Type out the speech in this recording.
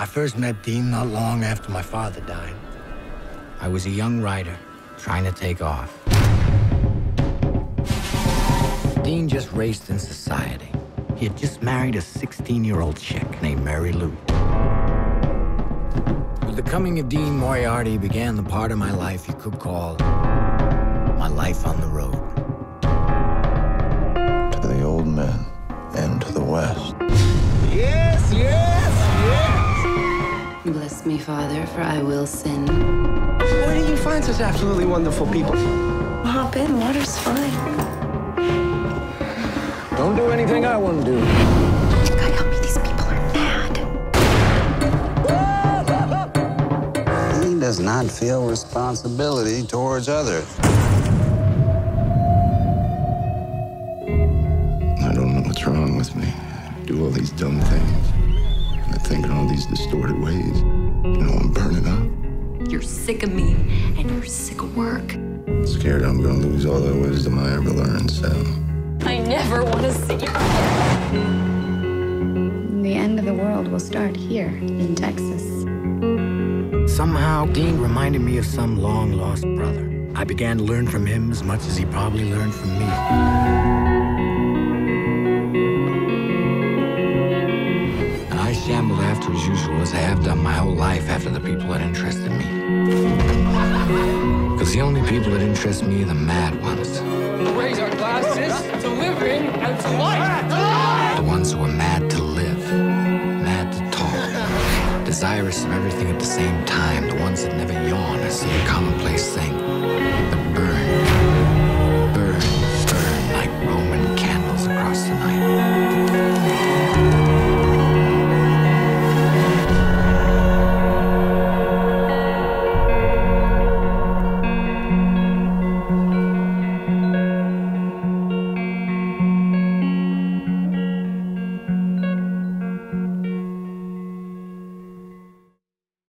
I first met Dean not long after my father died. I was a young writer trying to take off. Dean just raced in society. He had just married a 16-year-old chick named Marylou. With the coming of Dean Moriarty began the part of my life you could call my life on the road. Yes! Bless me, Father, for I will sin. Where do you find such absolutely wonderful people? Hop in, water's fine. Don't do anything I wouldn't do. God help me, these people are mad. He does not feel responsibility towards others. I don't know what's wrong with me. I do all these dumb things. And I think in all these distorted ways. You know, I'm burning up. You're sick of me, and you're sick of work. Scared I'm gonna lose all the wisdom I ever learned, so. I never want to see you again. The end of the world will start here in Texas. Somehow, Dean reminded me of some long-lost brother. I began to learn from him as much as he probably learned from me. As usual, as I have done my whole life after the people that interested me. Because the only people that interest me are the mad ones. Raise our glasses to living and to life. The ones who are mad to live, mad to talk, desirous of everything at the same time, the ones that never yawn or say a commonplace thing,